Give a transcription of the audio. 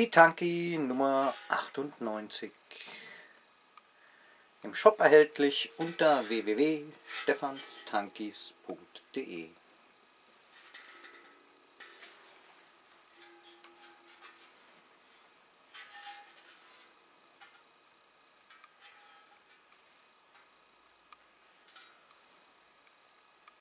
Die Tanki Nummer 98. Im Shop erhältlich unter www.stephanstankis.de